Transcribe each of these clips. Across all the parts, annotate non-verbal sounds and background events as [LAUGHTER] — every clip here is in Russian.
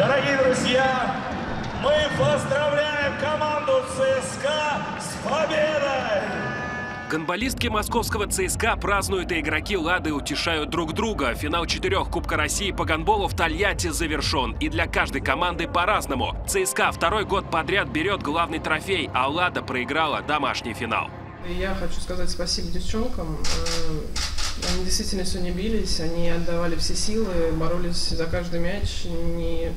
Дорогие друзья, мы поздравляем команду ЦСКА с победой! Гонболистки московского ЦСКА празднуют, и игроки «Лады» утешают друг друга. Финал четырех Кубка России по гонболу в Тольятти завершен. И для каждой команды по-разному. ЦСКА второй год подряд берет главный трофей, а «Лада» проиграла домашний финал. Я хочу сказать спасибо девчонкам. Они действительно сегодня бились, они отдавали все силы, боролись за каждый мяч, не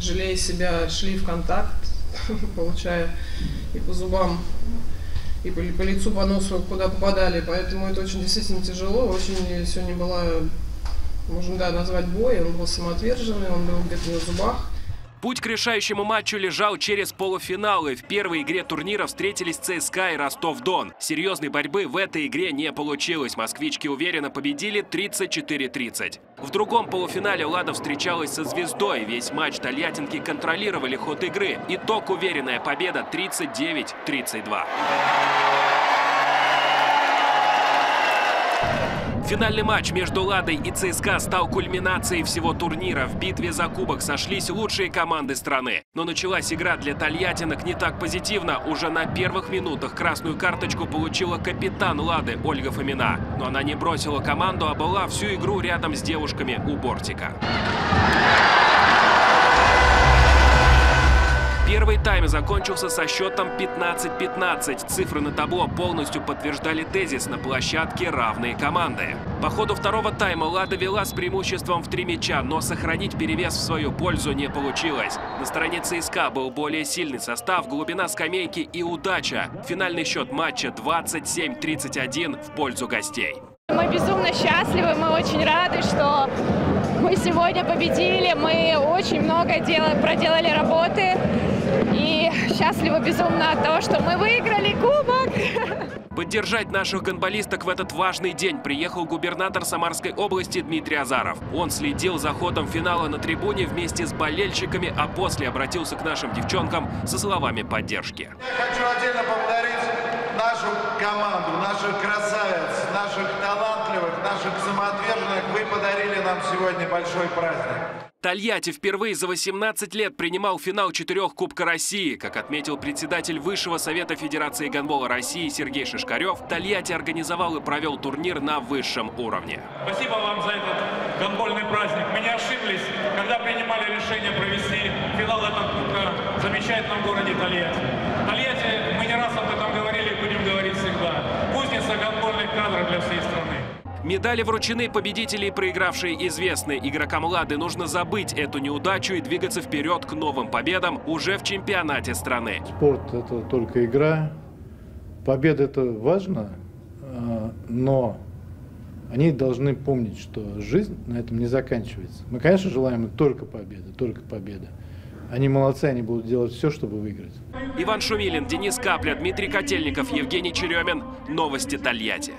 жалея себя, шли в контакт, [LAUGHS] получая и по зубам и по, по лицу, по носу, куда попадали. Поэтому это очень действительно тяжело. Очень сегодня была, можно да, назвать бой. Он был самоотверженный, он был где-то на зубах. Путь к решающему матчу лежал через полуфиналы. В первой игре турнира встретились ЦСКА и Ростов-Дон. Серьезной борьбы в этой игре не получилось. Москвички уверенно победили 34-30. В другом полуфинале Лада встречалась со «Звездой». Весь матч тольяттинки контролировали ход игры. Итог уверенная победа 39-32. Финальный матч между «Ладой» и ЦСКА стал кульминацией всего турнира. В битве за кубок сошлись лучшие команды страны. Но началась игра для тольяттинок не так позитивно. Уже на первых минутах красную карточку получила капитан «Лады» Ольга Фомина. Но она не бросила команду, а была всю игру рядом с девушками у бортика. Первый тайм закончился со счетом 15-15. Цифры на табло полностью подтверждали тезис на площадке равные команды. По ходу второго тайма Лада вела с преимуществом в три мяча, но сохранить перевес в свою пользу не получилось. На стороне ЦСКА был более сильный состав, глубина скамейки и удача. Финальный счет матча 27-31 в пользу гостей. Мы безумно счастливы, мы очень рады, что мы сегодня победили, мы очень много дела, проделали работы и счастливы безумно от того, что мы выиграли кубок. [LAUGHS] Поддержать наших гонболисток в этот важный день приехал губернатор Самарской области Дмитрий Азаров. Он следил за ходом финала на трибуне вместе с болельщиками, а после обратился к нашим девчонкам со словами поддержки. Я хочу нам сегодня большой праздник. Тольятти впервые за 18 лет принимал финал четырех Кубка России. Как отметил председатель Высшего Совета Федерации гонбола России Сергей Шишкарев, Тольятти организовал и провел турнир на высшем уровне. Спасибо вам за этот гонбольный праздник. Мы не ошиблись, когда принимали решение провести финал этого Кубка в замечательном городе Тольятти. Тольятти, мы не раз об этом говорили и будем говорить всегда. Кузница гонбольных кадров для всей страны. Медали вручены, победители и проигравшие известны. Игрокам «Лады» нужно забыть эту неудачу и двигаться вперед к новым победам уже в чемпионате страны. Спорт – это только игра. Победа – это важно, а, но они должны помнить, что жизнь на этом не заканчивается. Мы, конечно, желаем им только победы, только победы. Они молодцы, они будут делать все, чтобы выиграть. Иван Шумилин, Денис Капля, Дмитрий Котельников, Евгений Черемин. Новости Тольятти.